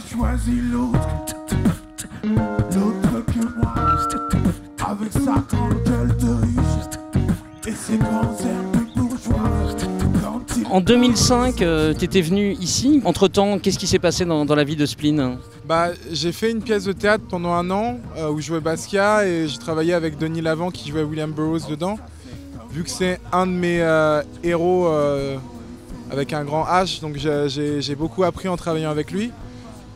choisi l'autre. L'autre que moi. Avec sa grande gueule de riche. Et ses grands airs de bourgeois. En 2005, tu étais venu ici. Entre-temps, qu'est-ce qui s'est passé dans, dans la vie de Spleen? Bah, j'ai fait une pièce de théâtre pendant un an euh, où je jouais Basquiat et j'ai travaillé avec Denis Lavant qui jouait William Burroughs dedans. Vu que c'est un de mes euh, héros euh, avec un grand H, donc j'ai beaucoup appris en travaillant avec lui.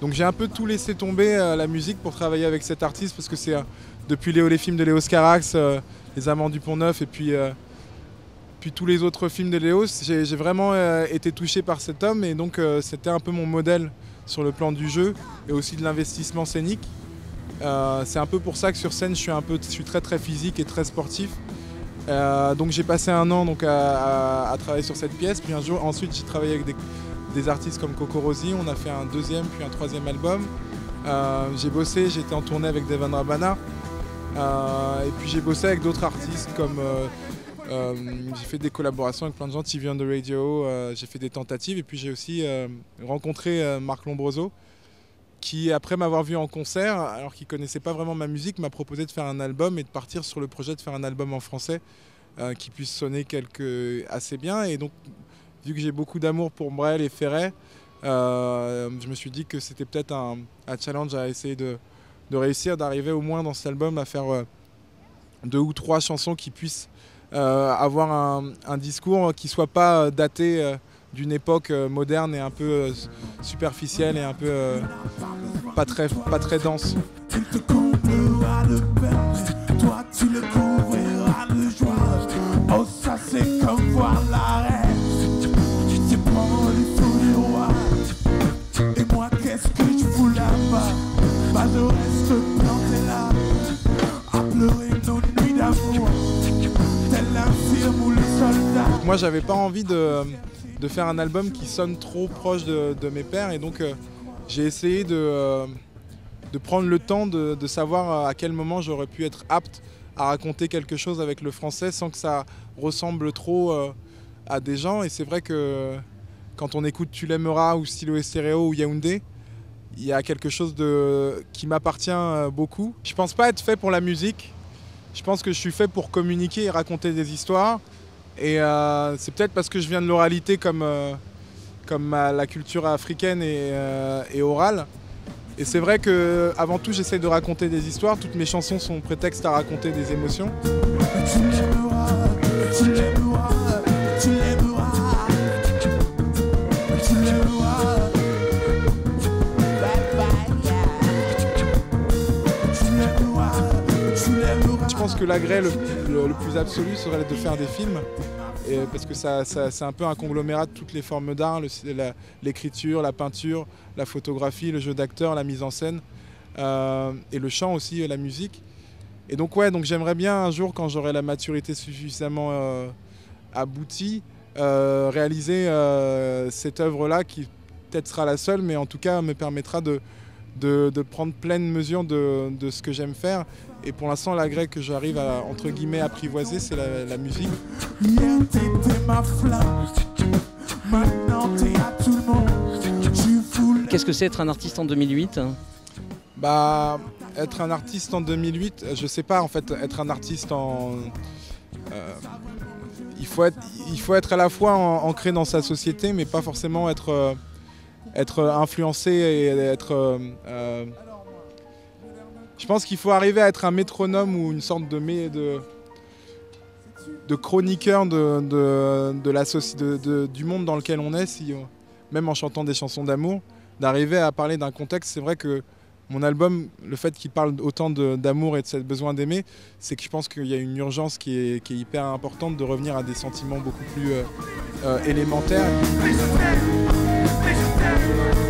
Donc j'ai un peu tout laissé tomber euh, la musique pour travailler avec cet artiste parce que c'est euh, depuis les films de Léo Scarax, euh, Les Amants du Pont Neuf et puis, puis tous les autres films de Léo, j'ai vraiment été touché par cet homme et donc c'était un peu mon modèle sur le plan du jeu et aussi de l'investissement scénique. C'est un peu pour ça que sur scène je suis un peu, je suis très très physique et très sportif. Donc j'ai passé un an donc à, à- à travailler sur cette pièce, puis un jour ensuite j'ai travaillé avec des, des artistes comme Coco on a fait un deuxième puis un troisième album. Euh, j'ai bossé, j'étais en tournée avec Devan Rabana. Euh, et puis j'ai bossé avec d'autres artistes comme euh, j'ai fait des collaborations avec plein de gens, TV on the Radio, j'ai fait des tentatives et puis j'ai aussi rencontré Marc Lombroso qui après m'avoir vu en concert, alors qu'il connaissait pas vraiment ma musique, m'a proposé de faire un album et de partir sur le projet de faire un album en français qui puisse sonner quelque... assez bien. Et donc, vu que j'ai beaucoup d'amour pour Brel et Ferret, euh, je me suis dit que c'était peut-être un, challenge à essayer de, réussir, d'arriver au moins dans cet album à faire euh, deux ou trois chansons qui puissent euh, avoir un, discours qui soit pas daté d'une époque moderne et un peu superficielle et un peu pas très pas très dense. Moi, j'avais pas envie de, de faire un album qui sonne trop proche de, de mes pères et donc euh, j'ai essayé de, euh, de prendre le temps de, savoir à quel moment j'aurais pu être apte à raconter quelque chose avec le français sans que ça ressemble trop euh, à des gens. Et c'est vrai que quand on écoute Tu l'aimeras ou Stylo et ou Yaoundé, il y a quelque chose de, qui m'appartient euh, beaucoup. Je pense pas être fait pour la musique. Je pense que je suis fait pour communiquer et raconter des histoires. Et euh, c'est peut-être parce que je viens de l'oralité comme, euh, comme la culture africaine euh, et orale. Et c'est vrai que avant tout j'essaie de raconter des histoires. Toutes mes chansons sont prétexte à raconter des émotions. Que le, plus absolu serait de faire des films. Parce que ça, c'est un peu un conglomérat de toutes les formes d'art, l'écriture, la peinture, la photographie, le jeu d'acteur, la mise en scène, euh, et le chant aussi, la musique. Et donc ouais, donc j'aimerais bien un jour, quand j'aurai la maturité suffisamment euh, aboutie, euh, réaliser euh, cette œuvre-là qui peut-être sera la seule, mais en tout cas me permettra de, de, de prendre pleine mesure de, de ce que j'aime faire. Et pour l'instant, l'agrès que j'arrive à, entre guillemets, apprivoiser, c'est la, la musique. Hier t'étais ma flamme, maintenant t'es à tout le monde. Tu voulais. Qu'est-ce que c'est être un artiste en 2008 Bah, être un artiste en 2008, euh, je sais pas en fait, être un artiste en. euh, il, faut être, il faut être à la fois ancré dans sa société, mais pas forcément être, euh, être influencé et être. euh, euh, je pense qu'il faut arriver à être un métronome ou une sorte de. chroniqueur de, du monde dans lequel on est, on- même en chantant des chansons d'amour, d'arriver à parler d'un contexte. C'est vrai que mon album, le fait qu'il parle autant d'amour et de ce besoin d'aimer, c'est que je pense qu'il y a une urgence qui est, hyper importante de revenir à des sentiments beaucoup plus euh, euh, élémentaires. Mais